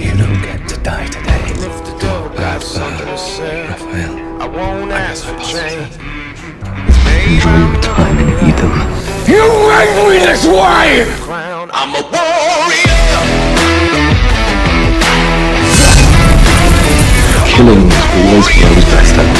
you don't get to die today. If the devil got something to say, Raphael. I won't ask for change. Time in Edom. You make me this way! I'm a warrior! Killing always world's best.